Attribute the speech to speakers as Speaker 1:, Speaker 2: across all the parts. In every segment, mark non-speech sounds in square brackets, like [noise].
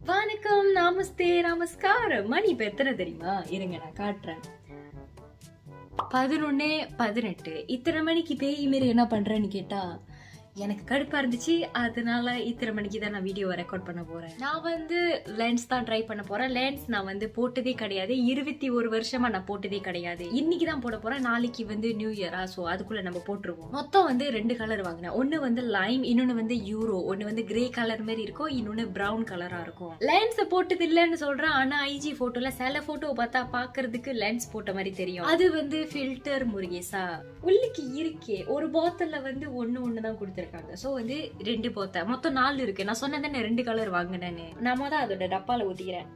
Speaker 1: வணக்கம் நமஸ்தே நமஸ்காரம் மணி இப்ப எத்தனை தெரியுமா? இருங்க நான் காட்டுறேன். பதினொன்னு பதினெட்டு. இத்தனை மணிக்கு பேய் மாரி என்ன பண்றேன்னு கேட்டா எனக்கு கடுப்பா இருந்துச்சு. அதனால இத்தனை மணிக்கு தான் நான் வீடியோவை ரெக்கார்ட் பண்ண போறேன். நான் வந்து லென்ஸ் தான் ட்ரை பண்ண போறேன். லென்ஸ் நான் வந்து போட்டதே கிடையாது. இருபத்தி ஒரு வருஷமா நான் போட்டதே கிடையாது. இன்னைக்கு தான் போட போறேன். நாளைக்கு வந்து நியூ இயரா ஸோ அதுக்குள்ள நம்ம போட்டுருவோம். மொத்தம் வந்து ரெண்டு கலர் வாங்கினேன். ஒன்னு வந்து லைம் இன்னொன்னு வந்து யூரோ ஒன்னு வந்து கிரே கலர் மாதிரி இருக்கும். இன்னொன்னு பிரவுன் கலரா இருக்கும். லென்ஸ் போட்டது இல்லைன்னு சொல்றேன். ஆனா ஐஜி போட்டோல சில போட்டோ பார்த்தா பாக்குறதுக்கு லென்ஸ் போட்ட மாதிரி தெரியும். அது வந்து ஃபில்டர் முருகேசா. உள்ளுக்கு இருக்கே. ஒரு பாட்டில்ல வந்து ஒன்று ஒன்று தான் கொடுத்துருக்காங்க ஸோ வந்து ரெண்டு போத்த. மொத்தம் நாலு இருக்கு. நான் சொன்னேன் தானே ரெண்டு கலர் வாங்கினேன்னு. நாம தான் அதோட டப்பால ஊத்திக்கிறேன்.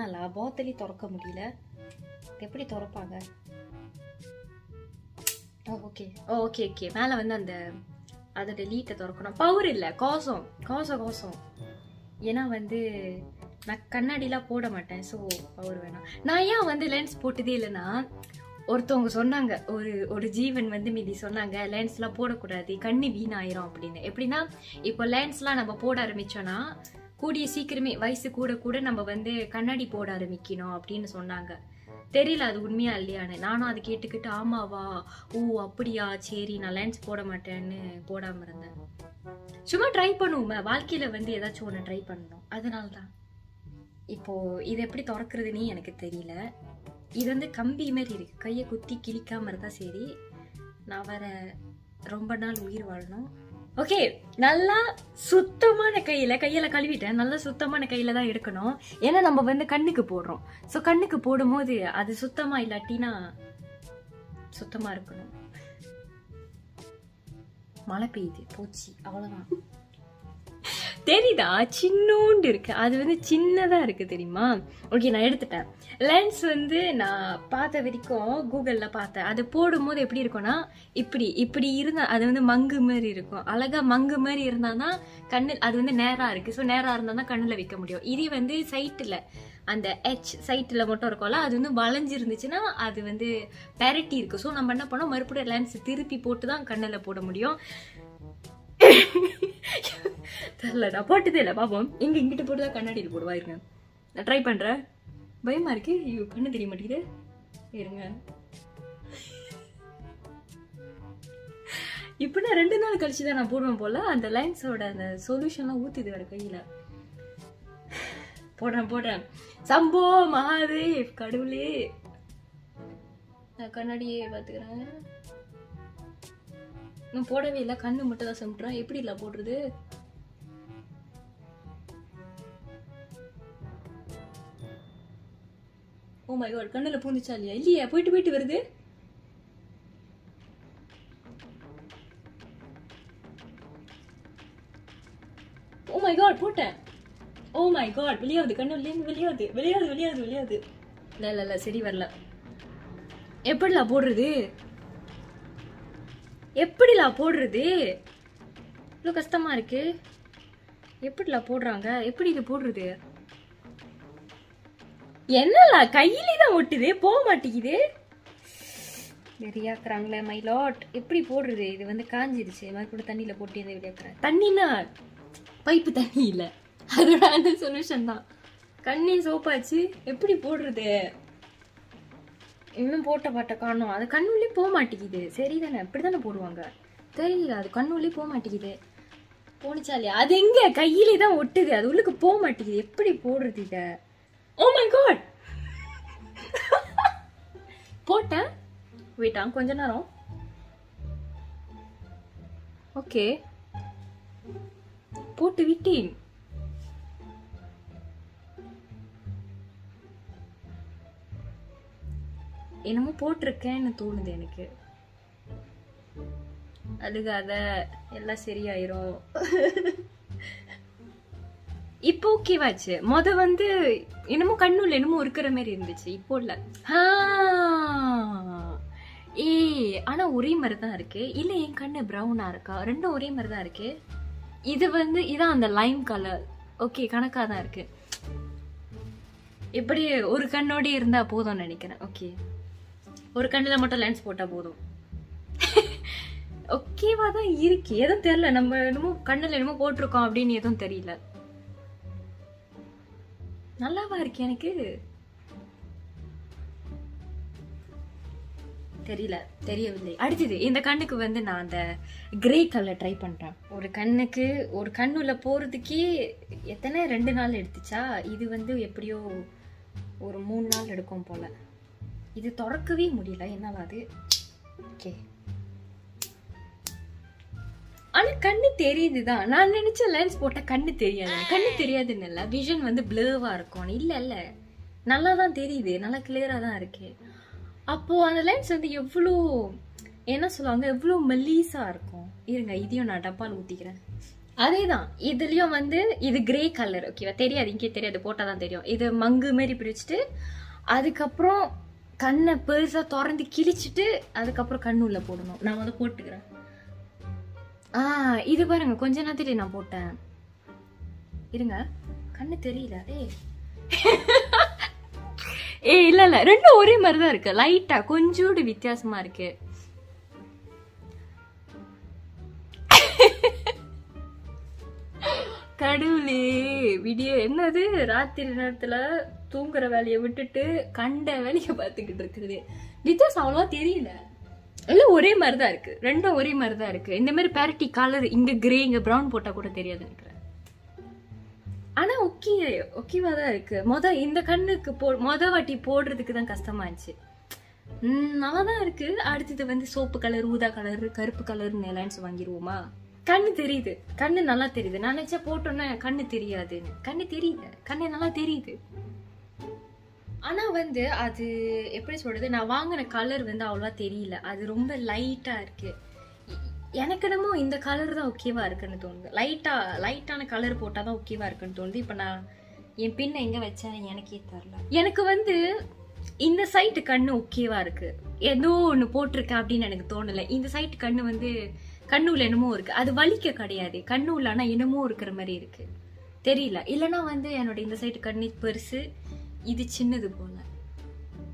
Speaker 1: நல்லா போத்தலி திறக்க முடியல. எப்படி திறப்பாங்க? ஓகே ஓகே ஓகே மேலே வந்து அந்த அதோட லீட்டை திறக்கணும். பவர் இல்லை. கோசம். கோசம் கோசம். ஏன்னா வந்து நான் கண்ணாடிலாம் போட மாட்டேன். ஸோ பவர் வேணாம். நான் ஏன் வந்து லென்ஸ் போட்டதே இல்லைன்னா ஒருத்தவங்க சொன்னாங்க ஒரு ஒரு ஜீவன் வந்து மீதி சொன்னாங்க லென்ஸ்லாம் போடக்கூடாது கண்ணு வீணாயிரும் அப்படின்னு. எப்படின்னா இப்போ லென்ஸ்லாம் நம்ம போட ஆரம்பிச்சோன்னா கூடிய சீக்கிரமே வயசு கூட கூட நம்ம வந்து கண்ணாடி போட ஆரம்பிக்கணும் அப்படின்னு சொன்னாங்க. தெரியல அது உண்மையா இல்லையான்னு. நானும் அதை கேட்டுக்கிட்டு ஆமாவா? ஓ அப்படியா? சரி நான் லென்ஸ் போட மாட்டேன்னு போடாம இருந்தேன். சும்மா ட்ரை பண்ணுவோமே வாழ்க்கையில வந்து ஏதாச்சும் ஒன்று ட்ரை பண்ணணும். அதனால தான் இப்போ இது எப்படி திறக்கிறதுனே எனக்கு தெரியல. இது வந்து கம்பி மாதிரி இருக்கு. கையை குத்தி கிழிக்காம இருந்தா சரி. நான் வர ரொம்ப நாள் உயிர் வாழணும். ஓகே நல்லா சுத்தமான கையில கையில கழுவிட்டேன். நல்லா சுத்தமான கையில தான் எடுக்கணும். ஏன்னா நம்ம வந்து கண்ணுக்கு போடுறோம். ஸோ கண்ணுக்கு போடும்போது அது சுத்தமா இல்லாட்டினா சுத்தமா இருக்கணும். மழை பெய்யுது. போச்சு. அவ்வளவுதான். தெரியுதா? சின்னோண்டு இருக்குது அது வந்து சின்னதாக இருக்குது தெரியுமா? ஓகே நான் எடுத்துட்டேன். லென்ஸ் வந்து நான் பார்த்த வரைக்கும் கூகுளில் பார்த்தேன். அது போடும்போது எப்படி இருக்கும்னா இப்படி இப்படி இருந்தால் அது வந்து மங்கு மாதிரி இருக்கும். அழகா மங்கு மாதிரி இருந்தாதான் கண்ணு அது வந்து நேராக இருக்குது ஸோ நேராக இருந்தால் தான் கண்ணில் வைக்க முடியும். இது வந்து சைட்டில் அந்த ஹெச் சைட்டில் மட்டும் இருக்கும்ல அது வந்து வளைஞ்சிருந்துச்சுன்னா அது வந்து பெரட்டி இருக்குது ஸோ நம்ம என்ன பண்ணோம்? மறுபடியும் லென்ஸ் திருப்பி போட்டு தான் கண்ணில் போட முடியும். தெரில நான் போட்டதே இல்லை பாப்போம். இங்கே இங்கிட்ட போட்டு தான் கண்ணாடியில் போடுவா இருங்க. நான் ட்ரை பண்ணுறேன் பயமாக இருக்கு? ஐயோ கண்ணு தெரிய மாட்டேங்குது. இருங்க. இப்போ நான் ரெண்டு நாள் கழிச்சு தான் நான் போடுவேன் போல. அந்த லைன்ஸோட அந்த சொல்யூஷன்லாம் ஊற்றுது வேறு கையில். போடுறேன் போடுறேன். சம்போ மகாதேவ் கடவுளே. நான் கண்ணாடியே பார்த்துக்கிறேன் இன்னும் போடவே இல்லை கண்ணு மட்டும் தான் சமைட்டுறேன் எப்படி இல்லை போடுறது? ஓ மை காட் கண்ணில் பூந்துச்சா இல்லையா? இல்லையா போயிட்டு போயிட்டு வருது. ஓ மை காட் போட்டேன். Oh ஓ மை காட் வெளியாவது கண்ணு இருந்து வெளியாவது வெளியாவது வெளியாவது வெளியாவது. இல்லை இல்லை இல்லை சரி வரல. எப்படிலா போடுறது? எப்படிலா போடுறது? இவ்வளோ கஷ்டமா இருக்கு. எப்படிலா போடுறாங்க? எப்படி இது போடுறது? என்னலா கையிலே தான் ஒட்டுது? போக மாட்டேங்குது. வெறியாக்குறாங்களே மை லாட் எப்படி போடுறது? இது வந்து காஞ்சிருச்சு. மறுபடியும் தண்ணியில் போட்டு இதை வெளியாக்குறேன் தண்ணினா பைப்பு தண்ணி இல்லை. அதோட அந்த சொல்யூஷன் தான். கண்ணி சோப்பாச்சு. எப்படி போடுறது? இன்னும் போட்ட பாட்டை காணும். அது கண்ணுள்ளே போக மாட்டேங்குது. சரி தானே இப்படி தானே போடுவாங்க. தெரியல அது கண்ணுள்ளே போக மாட்டேங்குது. போனிச்சாலே அது எங்க? கையிலே தான் ஒட்டுது. அது உள்ளுக்கு போக மாட்டேங்குது. எப்படி போடுறது இத? ஓ மை காட் போட்டேன். போயிட்டான் கொஞ்ச நேரம். ஓகே போட்டு விட்டேன். என்னமோ போட்டிருக்கேன்னு தோணுது எனக்கு. அழுகாத எல்லாம் சரியாயிரும். இப்போ ஓகேவாச்சு மொத வந்து என்னமோ கண்ணுல என்னமோ இருக்கிற மாதிரி இருந்துச்சு. இப்போ இல்ல. ஏ ஆனா ஒரே மாதிரி தான் இருக்கு. இல்ல என் கண்ணு ப்ரௌனா இருக்கா? ரெண்டும் ஒரே மாதிரி தான் இருக்கு. இது வந்து இதான் அந்த லைம் கலர் ஓகே கணக்கா தான் இருக்கு. இப்படி ஒரு கண்ணோடி இருந்தா போதும்னு நினைக்கிறேன். ஓகே ஒரு கண்ணில் மட்டும் லென்ஸ் போட்டால் போதும். ஓகேவா தான் இருக்கு. எதுவும் தெரியல. நம்ம என்னமோ கண்ணில் என்னமோ போட்டிருக்கோம் அப்படின்னு எதுவும் தெரியல. நல்லாவா இருக்கு எனக்கு? தெரியல. தெரியவில்லை. அடுத்தது இந்த கண்ணுக்கு வந்து நான் அந்த கிரே கலர் ட்ரை பண்ணுறேன் ஒரு கண்ணுக்கு ஒரு கண்ணுள்ள போகிறதுக்கே எத்தனை ரெண்டு நாள் எடுத்துச்சா? இது வந்து எப்படியோ ஒரு மூணு நாள் எடுக்கும் போல். இது திறக்கவே முடியல. என்னால அது ஓகே. ஆனா கண்ணு தெரியுதுதான். நான் நினைச்ச லென்ஸ் போட்டால் கண்ணு தெரியாது. கண்ணு தெரியாதுன்னு இல்ல. விஷன் வந்து பிளர்வா இருக்கும். இல்ல இல்ல. நல்லா தான் தெரியுது. நல்லா கிளியரா தான் இருக்கு. அப்போ அந்த லென்ஸ் வந்து எவ்வளோ என்ன சொல்லுவாங்க? எவ்வளோ மெல்லீஸா இருக்கும். இருங்க இதையும் நான் டப்பால் ஊத்திக்கிறேன். அதேதான். இதுலயும் வந்து இது கிரே கலர் ஓகேவா தெரியாது. இங்கே தெரியாது. போட்டால் தான் தெரியும். இது மங்கு மாரி பிரிச்சுட்டு அதுக்கப்புறம் கண்ணை பெருசா திறந்து கிழிச்சிட்டு அதுக்கப்புறம் கண்ணு உள்ள போடணும். நான் வந்து போட்டுக்கிறேன். ஆ இது பாருங்க கொஞ்ச நேரத்துல நான் போட்டேன். இருங்க கண்ணு தெரியல. ஏய். [laughs] ஏ இல்ல இல்ல ரெண்டும் ஒரே மாதிரி தான் இருக்கு லைட்டா கொஞ்சோடு வித்தியாசமா இருக்கு. [laughs] கடவுளே விடிய என்னது? ராத்திரி நேரத்துல தூங்குற வேலையை விட்டுட்டு கண்ட வேலையை பார்த்துக்கிட்டு இருக்குது வித்தியாசம் அவ்வளோவா தெரியல. எல்லாம் ஒரே மாதிரி தான் இருக்கு. ரெண்டும் ஒரே மாதிரி தான் இருக்கு. இந்த மாதிரி பேரட்டி கலர் இங்க கிரே இங்க ப்ரௌன் போட்டா கூட தெரியாது நினைக்கிறேன். ஆனா ஓகே ஓகேவா தான் இருக்கு. மொத இந்த கண்ணுக்கு போ மொத வாட்டி போடுறதுக்கு தான் கஷ்டமா இருந்துச்சு. நல்லா தான் இருக்கு. அடுத்தது வந்து சோப்பு கலர் ஊதா கலர் கருப்பு கலர் லைன்ஸ் வாங்கிடுவோமா கண்ணு தெரியுது. கண்ணு நல்லா தெரியுது. நான் நினைச்சா போட்டோன்னா கண்ணு தெரியாதுன்னு. கண்ணு தெரியுது கண்ணு நல்லா தெரியுது. ஆனால் வந்து அது எப்படி சொல்கிறது நான் வாங்கின கலர் வந்து அவ்வளோவா தெரியல. அது ரொம்ப லைட்டாக இருக்குது எனக்கு என்னமோ இந்த கலர் தான் ஓகேவா இருக்குன்னு தோணுது. லைட்டாக லைட்டான கலர் போட்டால் தான் ஓகேவா இருக்குன்னு தோணுது. இப்போ நான் என் பின்ன எங்கே வச்சேன் எனக்கே தெரியல. எனக்கு வந்து இந்த சைட்டு கண்ணு ஓகேவா இருக்கு. ஏதோ ஒன்று போட்டிருக்கேன் அப்படின்னு எனக்கு தோணல. இந்த சைட்டு கண்ணு வந்து கண்ணு என்னமோ இருக்கு. அது வலிக்க கிடையாது. கண்ணு உள்ளனா என்னமோ இருக்கிற மாதிரி இருக்கு. தெரியல. இல்லைன்னா வந்து என்னோட இந்த சைட்டு கண்ணு பெருசு. இது சின்னது போல.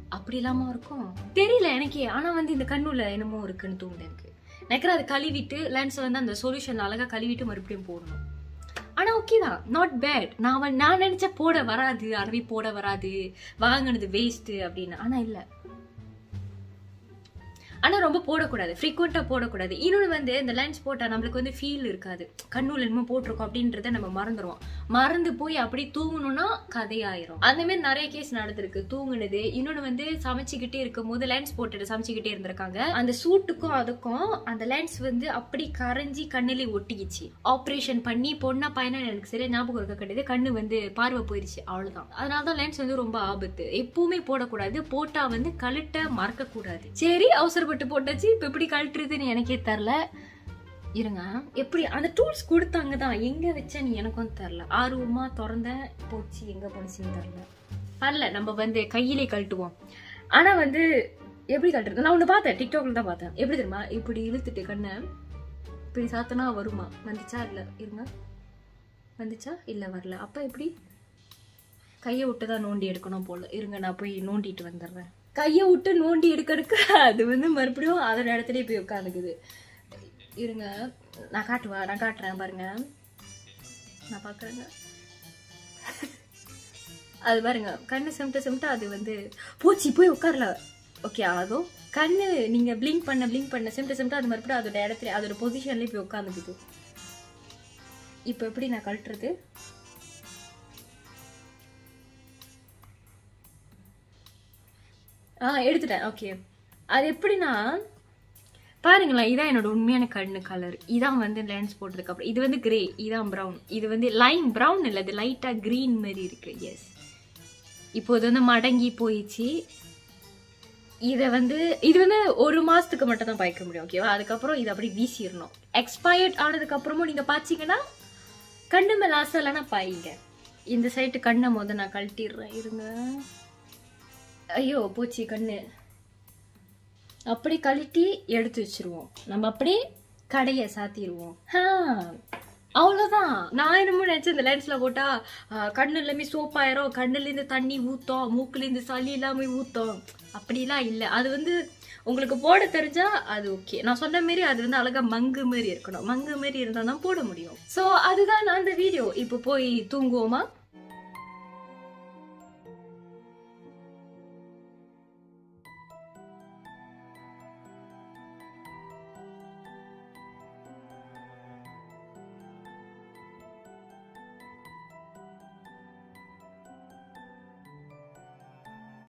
Speaker 1: அப்படி இல்லாம இருக்கும். தெரியல எனக்கே. ஆனா வந்து இந்த கண்ணுல என்னமோ இருக்குன்னு தோணுது எனக்கு. நினைக்கிற அது கழுவிட்டு லென்ஸ் வந்து அந்த சொல்யூஷன் அழகா கழுவிட்டு மறுபடியும் போடணும். ஆனா ஓகே தான். நாட் பேட் நான் நான் நினைச்ச போட வராது அரவி போட வராது வாங்கினது வேஸ்ட் அப்படின்னு. ஆனா இல்லை. ஆனால் ரொம்ப போடக்கூடாது. ஃப்ரீக்வெண்ட்டாக போடக்கூடாது. இன்னொன்று வந்து இந்த லென்ஸ் போட்டால் நம்மளுக்கு வந்து ஃபீல் இருக்காது. கண்ணூல் என்னமோ போட்டிருக்கோம் அப்படின்றத நம்ம மறந்துடுவோம் மறந்து போய் அப்படி தூங்கணும்னா கதையாயிரும். அந்த மாதிரி நிறைய கேஸ் நடந்திருக்கு. தூங்குனது. இன்னொன்று வந்து சமைச்சுக்கிட்டே இருக்கும் போது லென்ஸ் போட்டுட்டு சமைச்சுக்கிட்டே இருந்திருக்காங்க. அந்த சூட்டுக்கும் அதுக்கும் அந்த லென்ஸ் வந்து அப்படி கரைஞ்சி கண்ணுல ஒட்டிக்கிச்சு. ஆப்ரேஷன் பண்ணி பொண்ணா பையனா எனக்கு சரியா ஞாபகம் இருக்க கிடையாது. கண்ணு வந்து பார்வை போயிருச்சு. அவ்வளவுதான். அதனால தான் லென்ஸ் வந்து ரொம்ப ஆபத்து. எப்பவுமே போடக்கூடாது. போட்டா வந்து கழட்ட மறக்க கூடாது சரி விட்டு போட்டாச்சு. இப்போ எப்படி கழட்டுறதுன்னு எனக்கே தெரில இருங்க. எப்படி அந்த டூல்ஸ் கொடுத்தாங்க தான் எங்கே வச்சேன்னு எனக்கும் தெரில ஆர்வமாக திறந்தேன். போச்சு. எங்கே போனுச்சுன்னு தெரில பரல நம்ம வந்து கையிலே கழட்டுவோம். ஆனால் வந்து எப்படி கழட்டுறது? நான் ஒன்று பார்த்தேன். டிக்டாக்ல தான் பார்த்தேன். எப்படி தெரியுமா? இப்படி இழுத்துட்டு கண்ணை இப்படி சாத்தனா வருமா? வந்துச்சா? இல்லை. இருங்க. வந்துச்சா? இல்லை வரல. அப்போ எப்படி? கையை விட்டு தான் நோண்டி எடுக்கணும் போல. இருங்க நான் போய் நோண்டிட்டு வந்துடுறேன். கையை விட்டு நோண்டி எடுக்க எடுக்க அது வந்து மறுபடியும் அதோட இடத்துலயே போய் உட்காந்துக்குது. இருங்க நான் காட்டுவேன் நான் காட்டுறேன் பாருங்க. நான் பார்க்குறேங்க அது பாருங்க கண்ணு சிமிட்ட சிமிட்ட அது வந்து போச்சு போய் உட்காரல. ஓகே அதுவும் கண்ணு நீங்க பிளிங்க் பண்ண பிளிங்க் பண்ண சிமிட்ட சிமிட்ட அது மறுபடியும் அதோட இடத்துல அதோட பொசிஷன்லயே போய் உட்காந்துக்குது. இப்போ எப்படி நான் கழட்டுறது? ஆ எடுத்துட்டேன். ஓகே அது எப்படின்னா பாருங்களேன் இதான் என்னோட உண்மையான கண்ணு கலர் இதான் வந்து லென்ஸ் போட்டதுக்கு அப்புறம் இது வந்து கிரே இதான் ப்ரௌன் இது வந்து லைன் ப்ரௌன் இல்லை இது லைட்டாக க்ரீன் மாதிரி இருக்கு. எஸ் இப்போ இது வந்து மடங்கி போயிடுச்சு. இதை வந்து இது வந்து ஒரு மாதத்துக்கு மட்டும் தான் பாய்க்க முடியும் ஓகேவா அதுக்கப்புறம் இதை அப்படி வீசிடணும். எக்ஸ்பயர்ட் ஆனதுக்கப்புறமும் நீங்கள் பார்த்தீங்கன்னா கண்ணு மேலே ஆசை இல்லைன்னா பாயிங்க. இந்த சைட்டு கண்ணை மொதல் நான் கழட்டிடுறேன் இருங்க. ஐயோ போச்சு கண்ணு. அப்படி கழட்டி எடுத்து வச்சிருவோம். நம்ம அப்படியே கடையை சாத்திடுவோம். அவ்வளோதான் நான் என்னமோ நினைச்சேன் இந்த லென்ஸில் போட்டால் கண்ணு எல்லாமே சோப்பாயிரும் கண்ணுலேருந்து தண்ணி ஊற்றோம் மூக்குலேருந்து சளி இல்லாமல் ஊற்றோம் அப்படிலாம் இல்லை. அது வந்து உங்களுக்கு போட தெரிஞ்சால் அது ஓகே நான் சொன்ன மாரி அது வந்து அழகாக மங்கு மாதிரி இருக்கணும். மங்கு மாரி இருந்தால் தான் போட முடியும். ஸோ அதுதான் நான் அந்த வீடியோ இப்போ போய் தூங்குவோமா?